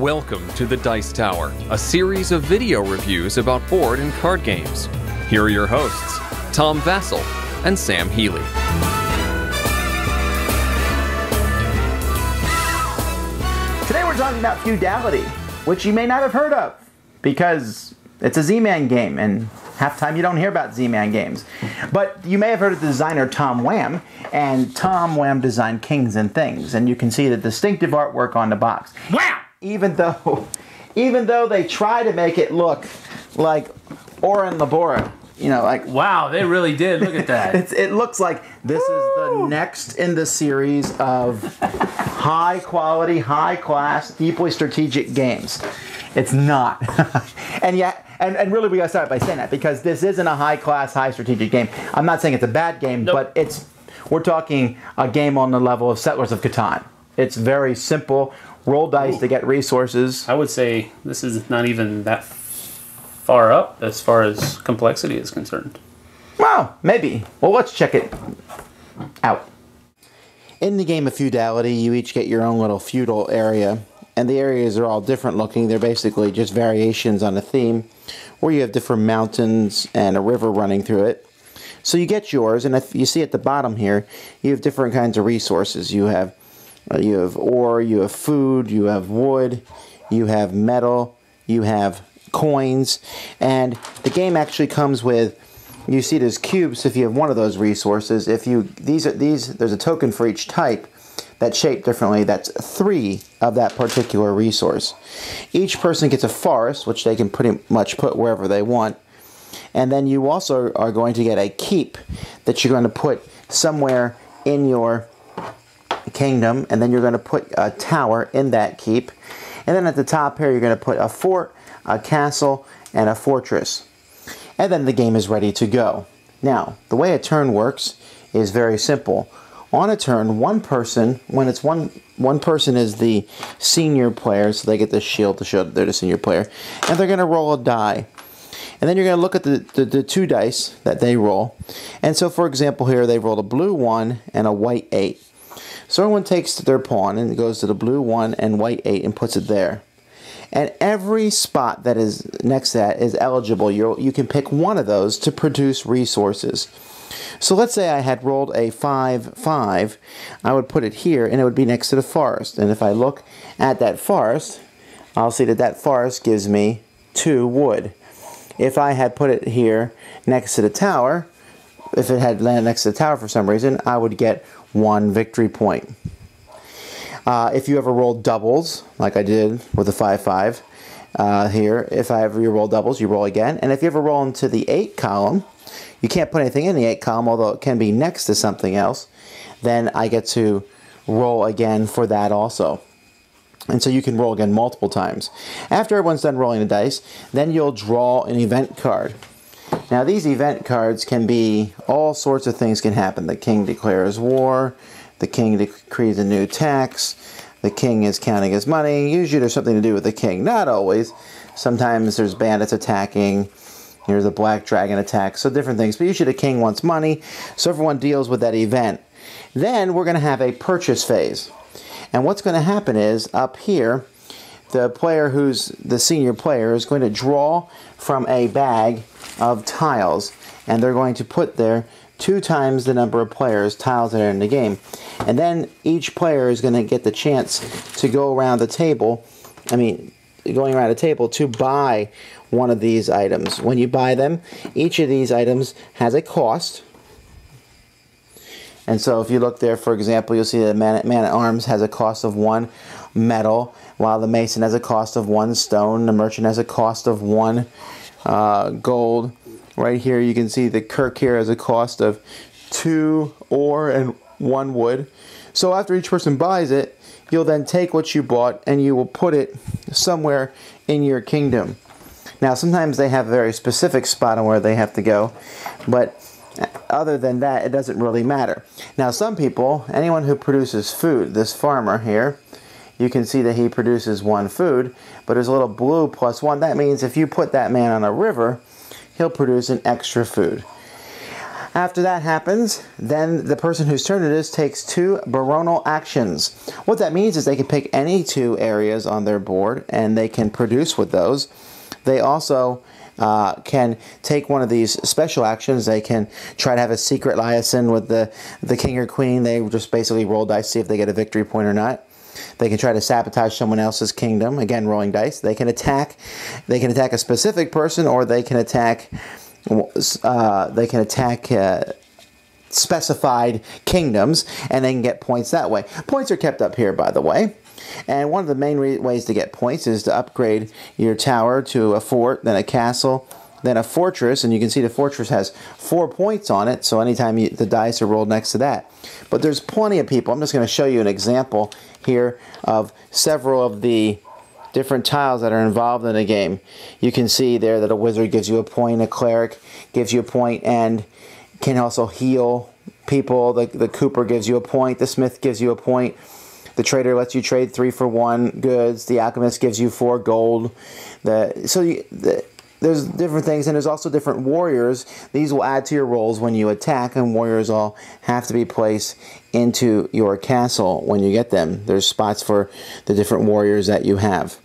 Welcome to the Dice Tower, a series of video reviews about board and card games. Here are your hosts, Tom Vasel and Sam Healey. Today we're talking about Feudality, which you may not have heard of because it's a Z-Man game and half the time you don't hear about Z-Man games. But you may have heard of the designer Tom Wham, and Tom Wham designed Kings and Things, and you can see the distinctive artwork on the box. Wow! Even though, even though they try to make it look like Ora et Labora, you know, like Wow, they really did. Look at that. it's, it looks like this is the next in the series of high quality, high class, deeply strategic games. It's not. and yet, and, and really we gotta start by saying that because this isn't a high class, high strategic game. I'm not saying it's a bad game, Nope. but it's we're talking a game on the level of Settlers of Catan. It's very simple. Roll dice to get resources. I would say this is not even that far up as far as complexity is concerned. Well, maybe. Well, let's check it out. In the game of feudality, you each get your own little feudal area, and the areas are all different looking. They're basically just variations on a theme, where you have different mountains and a river running through it. So you get yours, and if you see at the bottom here, you have different kinds of resources. You have uh, you have ore, you have food, you have wood, you have metal, you have coins, and the game actually comes with you see there's cubes if you have one of those resources. If you these are these there's a token for each type that's shaped differently. That's three of that particular resource. Each person gets a forest, which they can pretty much put wherever they want. And then you also are going to get a keep that you're going to put somewhere in your kingdom, and then you're going to put a tower in that keep. And then at the top here, you're going to put a fort, a castle, and a fortress. And then the game is ready to go. Now, the way a turn works is very simple. On a turn, one person, when it's one one person is the senior player, so they get the shield to show that they're the senior player, and they're going to roll a die. And then you're going to look at the, the, the two dice that they roll. And so, for example, here they rolled a blue one and a white eight. So everyone takes their pawn and goes to the blue one and white eight and puts it there. And every spot that is next to that is eligible. you you can pick one of those to produce resources. So let's say I had rolled a 5 5. I would put it here and it would be next to the forest. And if I look at that forest, I'll see that that forest gives me 2 wood. If I had put it here next to the tower, if it had landed next to the tower for some reason, I would get 1 victory point. Uh, if you ever roll doubles, like I did with the 5 5 uh, here, if I ever roll doubles, you roll again. And if you ever roll into the 8 column, you can't put anything in the 8 column, although it can be next to something else, then I get to roll again for that also. And so you can roll again multiple times. After everyone's done rolling the dice, then you'll draw an event card. Now these event cards can be all sorts of things can happen. The king declares war, the king decrees a new tax, the king is counting his money. Usually there's something to do with the king. Not always. Sometimes there's bandits attacking. Here's a black dragon attack. So different things. But usually the king wants money. So everyone deals with that event. Then we're going to have a purchase phase. And what's going to happen is up here, the player who's the senior player is going to draw from a bag of tiles. And they're going to put there two times the number of players, tiles that are in the game. And then each player is going to get the chance to go around the table. I mean, going around the table to buy one of these items. When you buy them, each of these items has a cost. And so if you look there, for example, you'll see that man, man at arms has a cost of one metal, while the mason has a cost of one stone, the merchant has a cost of one uh, gold. Right here, you can see the Kirk here has a cost of two ore and one wood. So after each person buys it, you'll then take what you bought and you will put it somewhere in your kingdom. Now, sometimes they have a very specific spot on where they have to go, but other than that, it doesn't really matter. Now, some people, anyone who produces food, this farmer here, you can see that he produces one food, but there's a little blue plus one. That means if you put that man on a river, he'll produce an extra food. After that happens, then the person whose turn it is takes two baronal actions. What that means is they can pick any two areas on their board and they can produce with those. They also uh, can take one of these special actions. They can try to have a secret liaison with the, the king or queen. They just basically roll dice, see if they get a victory point or not. They can try to sabotage someone else's kingdom. Again, rolling dice. They can attack. They can attack a specific person, or they can attack uh, they can attack uh, specified kingdoms and they can get points that way. Points are kept up here, by the way. And one of the main ways to get points is to upgrade your tower to a fort, then a castle, then a fortress. And you can see the fortress has four points on it, so anytime you, the dice are rolled next to that. But there's plenty of people. I'm just going to show you an example here of several of the different tiles that are involved in a game. You can see there that a wizard gives you a point, a cleric gives you a point, and can also heal people. The, the cooper gives you a point, the smith gives you a point. The trader lets you trade three for one goods. The alchemist gives you four gold. The so you, the, there's different things, and there's also different warriors. These will add to your rolls when you attack, and warriors all have to be placed into your castle when you get them. There's spots for the different warriors that you have.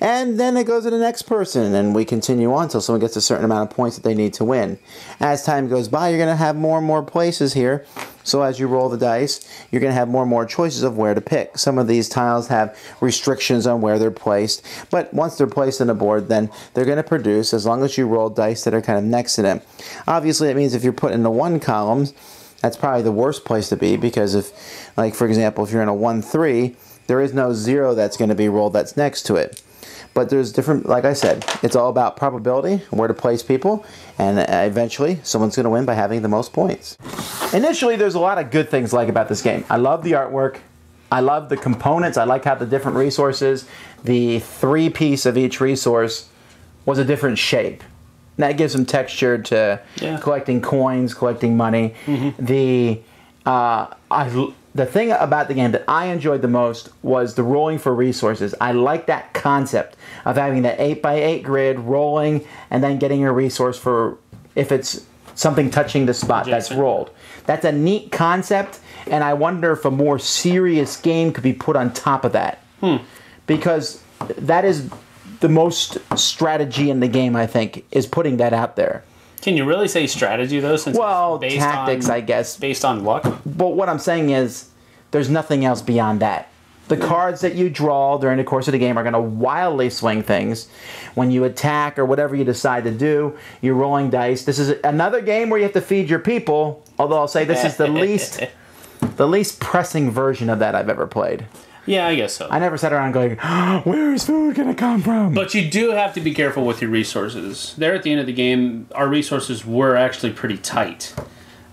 And then it goes to the next person, and we continue on until someone gets a certain amount of points that they need to win. As time goes by, you're going to have more and more places here. So as you roll the dice, you're going to have more and more choices of where to pick. Some of these tiles have restrictions on where they're placed, but once they're placed on the board, then they're going to produce as long as you roll dice that are kind of next to them. Obviously, it means if you're put in the one columns, that's probably the worst place to be because if, like for example, if you're in a 1-3, there is no zero that's going to be rolled that's next to it. But there's different, like I said, it's all about probability, where to place people, and uh, eventually someone's going to win by having the most points. Initially, there's a lot of good things like about this game. I love the artwork. I love the components. I like how the different resources, the three piece of each resource was a different shape. That gives some texture to yeah. collecting coins, collecting money. Mm-hmm. The uh, I the thing about the game that I enjoyed the most was the rolling for resources. I like that concept of having that 8x8 grid rolling and then getting a resource for if it's something touching the spot that's rolled. That's a neat concept, and I wonder if a more serious game could be put on top of that. Hmm. Because that is the most strategy in the game, I think, is putting that out there. Can you really say strategy though? Since well, tactics, on, I guess, based on luck. But what I'm saying is, there's nothing else beyond that. The cards that you draw during the course of the game are going to wildly swing things. When you attack or whatever you decide to do, you're rolling dice. This is another game where you have to feed your people. Although I'll say this is the least, the least pressing version of that I've ever played. Yeah, I guess so. I never sat around going, "Where is food going to come from?" But you do have to be careful with your resources. There at the end of the game, our resources were actually pretty tight.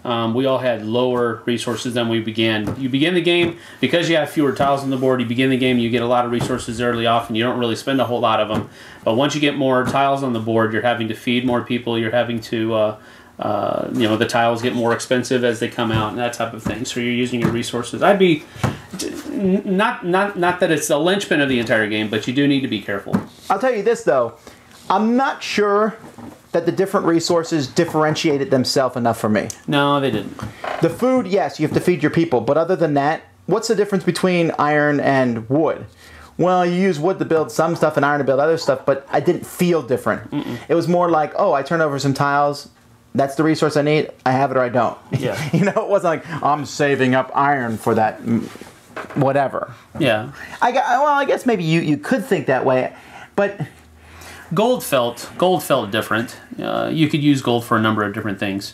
Um, we all had lower resources than we began. You begin the game because you have fewer tiles on the board. You begin the game, you get a lot of resources early off, and you don't really spend a whole lot of them. But once you get more tiles on the board, you're having to feed more people. You're having to uh, uh, you know the tiles get more expensive as they come out and that type of thing. So you're using your resources. I'd be not not not that it's the linchpin of the entire game, but you do need to be careful. I'll tell you this though, I'm not sure that the different resources differentiated themselves enough for me. No, they didn't. The food, yes, you have to feed your people, but other than that, what's the difference between iron and wood? well, you use wood to build some stuff and iron to build other stuff, but I didn't feel different. Mm-mm. It was more like, oh, I turn over some tiles, that's the resource I need. I have it or I don't. Yeah. you know, it wasn't like I'm saving up iron for that, whatever. Yeah. I got. well, I guess maybe you you could think that way, but gold felt gold felt different. Uh, you could use gold for a number of different things.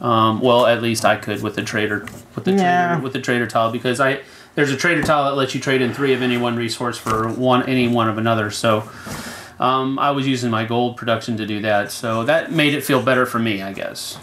Um, well, at least I could with the trader with the yeah. trader with the trader tile because I there's a trader tile that lets you trade in three of any one resource for one any one of another. So um, I was using my gold production to do that, so that made it feel better for me, I guess.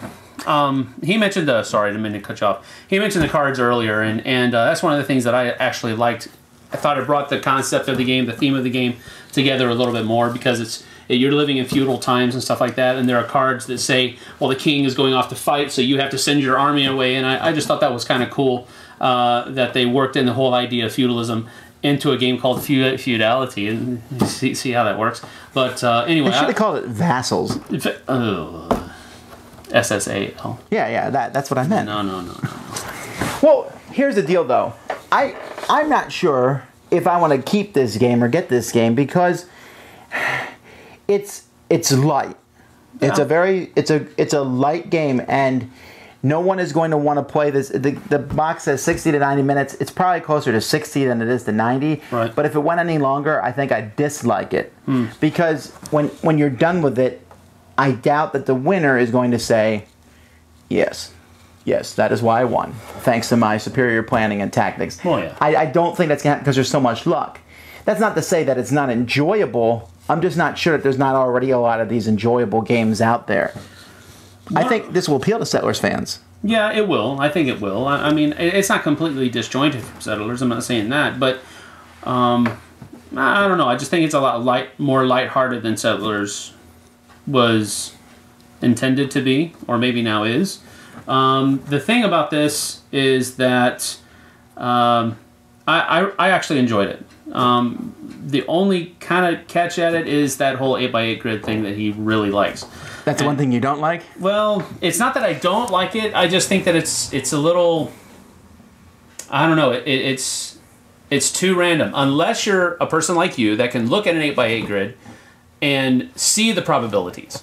Um, he mentioned the sorry, I didn't mean to cut you off. He mentioned the cards earlier, and and uh, that's one of the things that I actually liked. I thought it brought the concept of the game, the theme of the game, together a little bit more because it's you're living in feudal times and stuff like that, and there are cards that say, well, the king is going off to fight, so you have to send your army away, and I, I just thought that was kind of cool uh, that they worked in the whole idea of feudalism into a game called Feudality and see, see how that works. But uh, anyway, they should have called it Vassals. Uh, S S A L. Yeah, yeah, that that's what I meant. No, no, no, no. Well, here's the deal though. I I'm not sure if I want to keep this game or get this game because it's it's light. It's a very it's a it's a light game and no one is going to want to play this. The, the box says 60 to 90 minutes. It's probably closer to 60 than it is to 90. Right. But if it went any longer, I think I'd dislike it. Hmm. Because when when you're done with it, I doubt that the winner is going to say, Yes. Yes, that is why I won. Thanks to my superior planning and tactics. Oh, yeah. I, I don't think that's going to happen because there's so much luck. That's not to say that it's not enjoyable. I'm just not sure that there's not already a lot of these enjoyable games out there. I think this will appeal to Settlers fans. Yeah, it will. I think it will. I, I mean, it's not completely disjointed from Settlers. I'm not saying that, but um, I I don't know. I just think it's a lot light, more lighthearted than Settlers was intended to be, or maybe now is. Um, the thing about this is that um, I, I, I actually enjoyed it. Um, the only kind of catch at it is that whole 8x8 grid thing that he really likes. That's the one thing you don't like? Well, it's not that I don't like it. I just think that it's it's a little. I don't know. It, it, it's it's too random. Unless you're a person like you that can look at an eight x eight grid and see the probabilities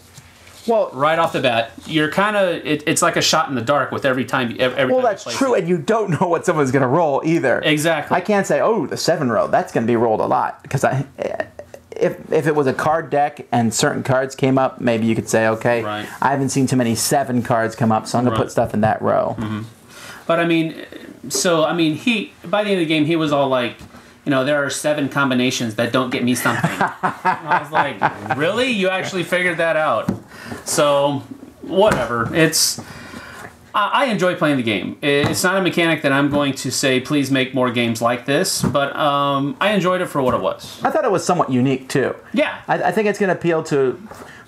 Well, right off the bat, you're kind of it, it's like a shot in the dark with every time. you- Every, every well, time that's true, it. and you don't know what someone's going to roll either. Exactly. I can't say, oh, the seven row, that's going to be rolled a lot because I, if if it was a card deck and certain cards came up, maybe you could say, okay, Right. I haven't seen too many seven cards come up, so I'm going to put stuff in that row. Mm-hmm. But I mean, so I mean, he by the end of the game, he was all like, you know, there are seven combinations that don't get me something. And I was like, really? You actually figured that out? So, whatever. It's. I I enjoy playing the game. It's not a mechanic that I'm going to say, please make more games like this, but um, I enjoyed it for what it was. I thought it was somewhat unique too. Yeah. I, I think it's going to appeal to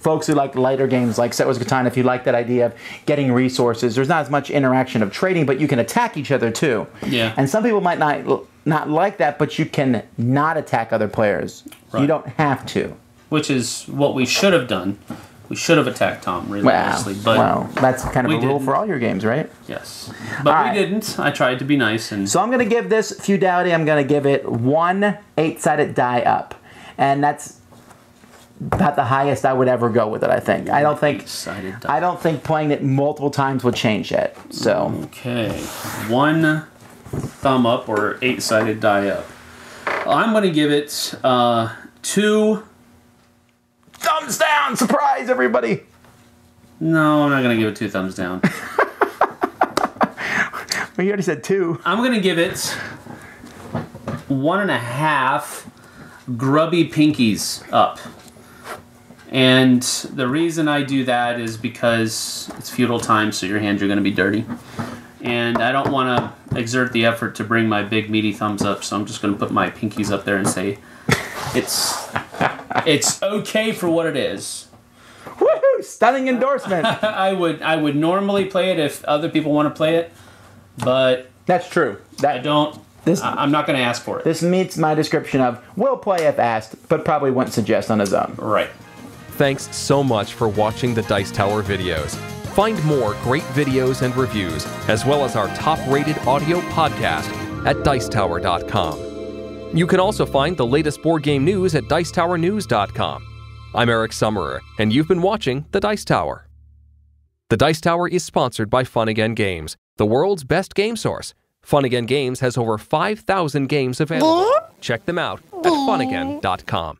folks who like lighter games like Settlers of Catan. If you like that idea of getting resources, there's not as much interaction of trading, but you can attack each other too. Yeah. And some people might not not like that, but you can not attack other players. Right. You don't have to. Which is what we should have done. We should have attacked Tom, really Wow. But well, that's kind of a rule didn't. for all your games, right? yes. But All we right. didn't. I tried to be nice and So I'm going to give this feudality. I'm going to give it one eight-sided die up, and that's about the highest I would ever go with it. I think. I don't think. I don't think playing it multiple times would change it. So Okay, one thumb up or eight sided die up. I'm going to give it uh, two. thumbs down! Surprise, everybody! No, I'm not going to give it two thumbs down. Well, you already said two. I'm going to give it one and a half grubby pinkies up. And the reason I do that is because it's feudal time, so your hands are going to be dirty. And I don't want to exert the effort to bring my big meaty thumbs up, so I'm just going to put my pinkies up there and say it's it's okay for what it is. Woohoo! Stunning endorsement. I would I would normally play it if other people want to play it, but That's true. I don't. This- I'm not going to ask for it. this meets my description of will play if asked, but probably wouldn't suggest on his own. Right. Thanks so much for watching the Dice Tower videos. Find more great videos and reviews, as well as our top rated audio podcast at Dicetower.com. You can also find the latest board game news at Dicetowernews.com. I'm Eric Summerer, and you've been watching The Dice Tower. The Dice Tower is sponsored by Fun Again Games, the world's best game source. Fun Again Games has over 5,000 games available. Check them out at funagain.com.